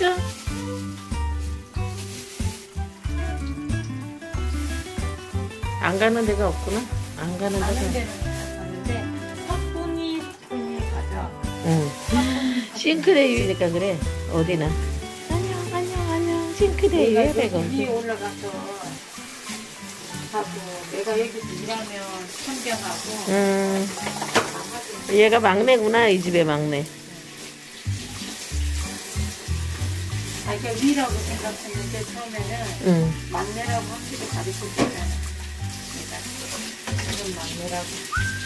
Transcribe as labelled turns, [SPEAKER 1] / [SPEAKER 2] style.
[SPEAKER 1] 진짜. 안 가는 데가 없구나. 안 가는 데가.
[SPEAKER 2] 데는 갔었는데
[SPEAKER 1] 싱크대 위니까 그래. 어디나. 안녕, 안녕, 안녕. 싱크대
[SPEAKER 2] 내가
[SPEAKER 1] 배고.
[SPEAKER 2] 위에 올라가서 하고 내가 여기서 일하면 청경하고
[SPEAKER 1] 음, 얘가 막내구나, 이 집의 막내.
[SPEAKER 2] 위라고 생각했는데 처음에는
[SPEAKER 1] 응.
[SPEAKER 2] 막내라고 확실히 가르쳐주잖아. 내가 지금 막내라고.